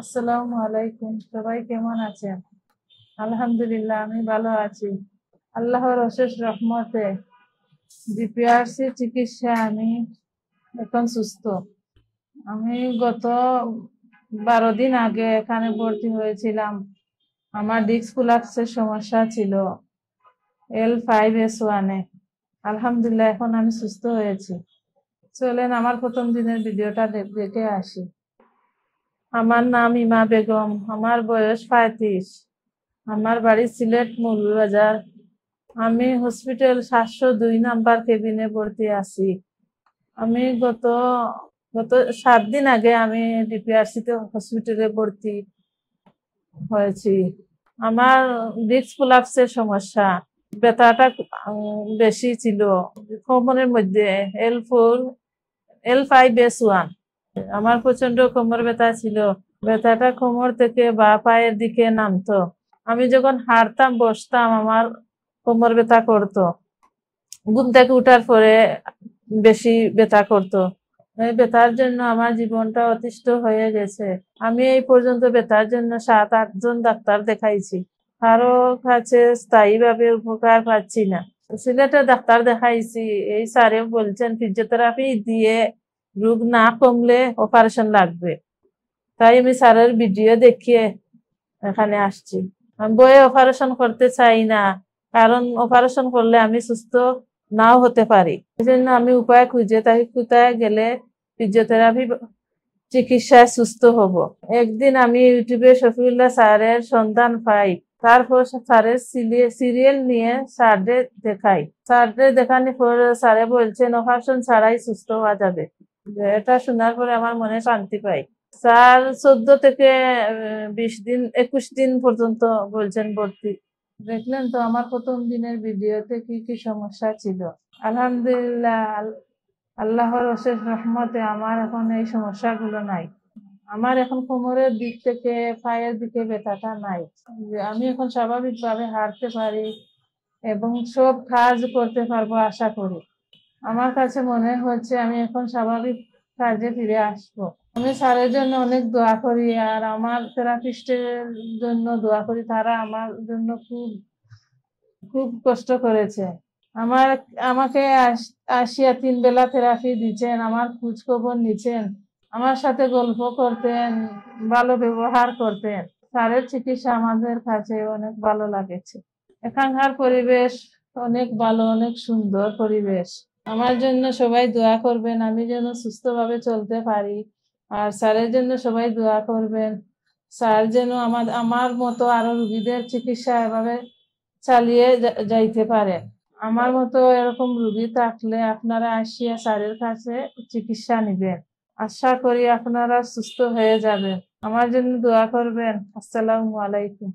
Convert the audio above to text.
আসসালামু আলাইকুম। সবাই কেমন আছেন? আলহামদুলিল্লাহ, আমি ভালো আছি। আল্লাহর অশেষ রহমতে ডিপিআরসি চিকিৎসা আমি এখন সুস্থ। আমি গত বারো দিন আগে এখানে ভর্তি হয়েছিলাম। আমার ডিস্ক ফুলাক্সের সমস্যা ছিল এল ফাইভ এস ওয়ানে আলহামদুলিল্লাহ, এখন আমি সুস্থ হয়েছি। চলেন, আমার প্রথম দিনের ভিডিওটা দেখে আসি। আমার নাম ইমা বেগম, আমার বয়স পঁয়ত্রিশ। আমার বাড়ি সিলেট মৌলবাজার আমি হসপিটাল সাতশো দুই নাম্বার কেবিনে ভর্তি আছি। আমি গত গত সাত দিন আগে আমি ডিপিআরসিতে হসপিটালে ভর্তি হয়েছি। আমার ডিস্ক প্রলাপসের সমস্যা। ব্যথাটা বেশি ছিল। কোমরের মধ্যে L four L five S one আমার প্রচণ্ড কোমর ব্যথা ছিল। ব্যথাটা কোমর থেকে বা পায়ের দিকে নামতো। আমি যখন হাঁটতাম, বসতাম, আমার কোমর ব্যথা করতো। ঘুম থেকে উঠার পরে বেশি ব্যথা করতো। ব্যথার জন্য আমার জীবনটা অতিষ্ঠ হয়ে গেছে। আমি এই পর্যন্ত ব্যথার জন্য সাত আটজন ডাক্তার দেখাইছি। কারও কাছে স্থায়ীভাবে উপকার পাচ্ছি না। সিলেটে ডাক্তার দেখাইছি। এই স্যারে বলছেন, ফিজিওথেরাপি দিয়ে রোগ না কমলে অপারেশন লাগবে। তাই আমি স্যারের ভিডিও দেখিয়ে এখানে আসছি। আমি বয়ে অপারেশন করতে চাই না, কারণ অপারেশন করলে আমি সুস্থ নাও হতে পারি। এই জন্য আমি উপায় খুঁজে তাই কোথায় গেলে ফিজিওথেরাপি চিকিৎসায় সুস্থ হব। একদিন আমি ইউটিউবে শফিউল্লাহ স্যারের সন্ধান পাই। তারপর স্যারের সিরিয়াল নিয়ে স্যারদের দেখাই। স্যারদের দেখানোর পর স্যারে বলছেন অপারেশন ছাড়াই সুস্থ হওয়া যাবে। এটা শোনার পরে আমার মনে শান্তি পাই। স্যার চোদ্দ থেকে বিশ দিন, একুশ দিন পর্যন্ত বলছেন ভর্তি। দেখলেন তো আমার প্রথম দিনের ভিডিওতে কি কি সমস্যা ছিল। আলহামদুলিল্লাহ আল- আল্লাহর অশেষ রহমতে আমার এখন এই সমস্যাগুলো নাই। আমার এখন কোমরের দিক থেকে, পায়ের দিকে ব্যথাটা নাই। আমি এখন স্বাভাবিকভাবে হাঁটতে পারি এবং সব কাজ করতে পারব আশা করি। আমার কাছে মনে হচ্ছে আমি এখন স্বাভাবিক কাজে ফিরে আসব। আমি স্যারের জন্য অনেক দোয়া করি আর আমার থেরাপিস্টের জন্য দোয়া করি। তারা আমার জন্য খুব খুব কষ্ট করেছে। আমার, আমাকে আস- আসিয়া তিন বেলা থেরাপি দিচ্ছেন, আমার খোঁজ খবর নিচ্ছেন, আমার সাথে গল্প করতেন, ভালো ব্যবহার করতেন। স্যারের চিকিৎসা আমাদের কাছে অনেক ভালো লাগেছে। এখানকার পরিবেশ অনেক ভালো, অনেক সুন্দর পরিবেশ। আমার জন্য সবাই দোয়া করবেন, আমি যেন সুস্থভাবে চলতে পারি। আর স্যারের জন্য সবাই দোয়া করবেন। স্যার যেন আমার আমার মতো আরও রুগীদের চিকিৎসা এভাবে চালিয়ে যাইতে পারেন আমার মতো এরকম রুগী থাকলে আপনারা আসিয়া স্যারের কাছে চিকিৎসা নিবেন। আশা করি আপনারা সুস্থ হয়ে যাবেন। আমার জন্য দোয়া করবেন। আসসালামু আলাইকুম।